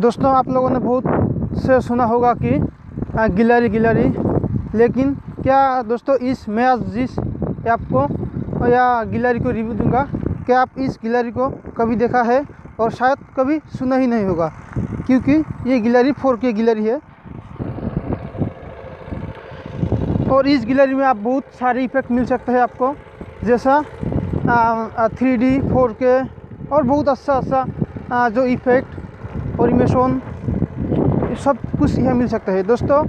दोस्तों, आप लोगों ने बहुत से सुना होगा कि गिलहरी गिलहरी। लेकिन क्या दोस्तों, इस मैं आज जिस ऐप को या गिलहरी को रिव्यू दूँगा, क्या आप इस गिलहरी को कभी देखा है? और शायद कभी सुना ही नहीं होगा, क्योंकि ये गिलहरी फोर के गिलहरी है। और इस गिलहरी में आप बहुत सारे इफ़ेक्ट मिल सकते हैं आपको, जैसा थ्री डी फोर के और बहुत अच्छा अच्छा जो इफ़ेक्ट और इमेशन सब कुछ यहाँ मिल सकता है। दोस्तों,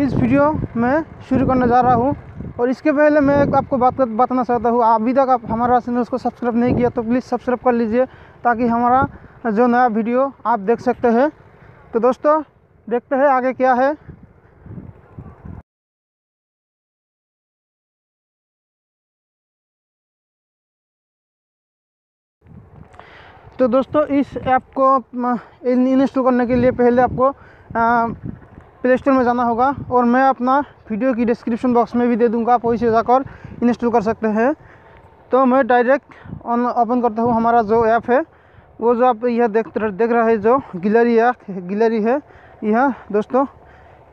इस वीडियो में शुरू करने जा रहा हूँ और इसके पहले मैं आपको बात कर बताना चाहता हूँ, अभी तक आप हमारा चैनल को सब्सक्राइब नहीं किया तो प्लीज़ सब्सक्राइब कर लीजिए ताकि हमारा जो नया वीडियो आप देख सकते हैं। तो दोस्तों, देखते हैं आगे क्या है। तो दोस्तों, इस ऐप को इंस्टॉल करने के लिए पहले आपको प्ले स्टोर में जाना होगा और मैं अपना वीडियो की डिस्क्रिप्शन बॉक्स में भी दे दूँगा। आप वहीं से जाकर इंस्टॉल कर सकते हैं। तो मैं डायरेक्ट ऑन ओपन करता हूँ। हमारा जो ऐप है, वो जो आप यह देख देख रहा है, जो गिलरी है गिलरी है, यह दोस्तों,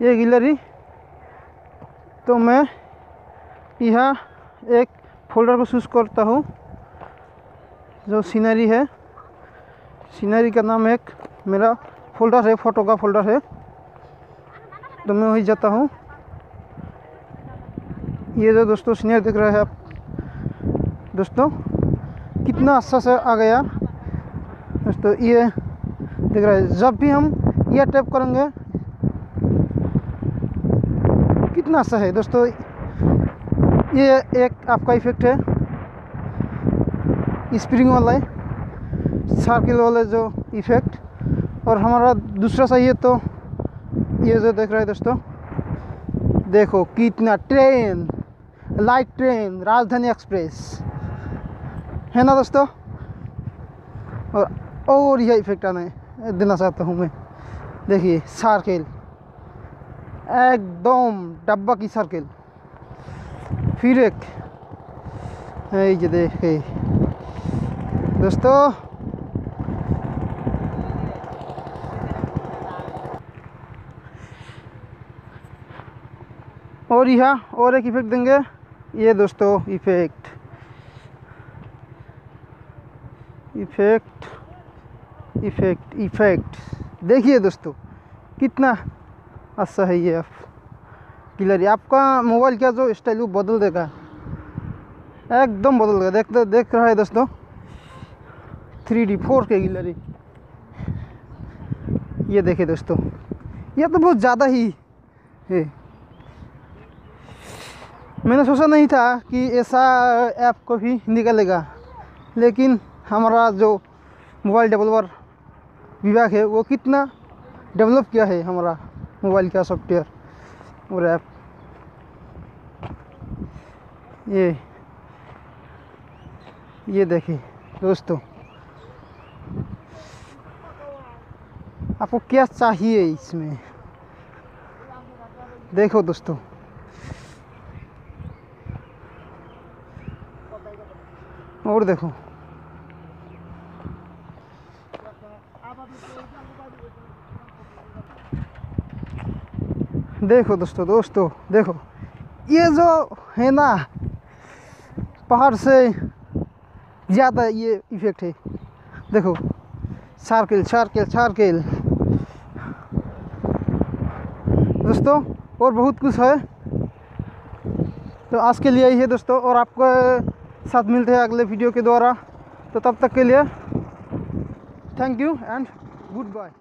ये गिलरी तो मैं यह एक फोल्डर को चूज़ करता हूँ, जो सीनरी है। सीनरी का नाम एक मेरा फोल्डर है फ़ोटो का फोल्डर है। तो मैं वहीं जाता हूँ। ये जो दोस्तों सीनियर दिख रहे हैं आप, दोस्तों, कितना अच्छा से आ गया। दोस्तों, ये दिख रहा है, जब भी हम ये टैप करेंगे, कितना अच्छा है। दोस्तों, ये एक आपका इफ़ेक्ट है। स्प्रिंग वाला है। सर्किल वाले जो इफ़ेक्ट और हमारा दूसरा चाहिए तो ये जो देख रहे हैं दोस्तों, देखो कितना train light train Rajdhani express है ना दोस्तों? और और यह इफ़ेक्ट आने देना चाहता हूँ मैं। देखिए सर्किल एकदम डब्बा की सर्किल फिर एक ये देखे, दोस्तों और यह और एक इफ़ेक्ट देंगे। ये दोस्तों इफ़ेक्ट इफ़ेक्ट इफ़ेक्ट इफ़ेक्ट देखिए दोस्तों, कितना अच्छा है ये आप गिलरी आपका मोबाइल का जो स्टाइल वो बदल देगा? एकदम बदल देगा। देख देख रहा है दोस्तों। थ्री डी फोर के गिलरी ये देखिए दोस्तों। ये तो बहुत ज़्यादा ही है। मैंने सोचा नहीं था कि ऐसा ऐप को भी निकलेगा, लेकिन हमारा जो मोबाइल डेवलपर विभाग है, वो कितना डेवलप किया है हमारा मोबाइल का सॉफ्टवेयर और ऐप ये ये देखिए दोस्तों, आपको क्या चाहिए इसमें? देखो दोस्तों और देखो। देखो दोस्तों दोस्तों, देखो। ये जो है ना, पहाड़ से ज़्यादा ये इफ़ेक्ट है। देखो सार्किल सार्किल सार्किल दोस्तों, और बहुत कुछ है। तो आज के लिए यही है दोस्तों, और आपको साथ मिलते हैं अगले वीडियो के द्वारा। तो तब तक के लिए thank you and good bye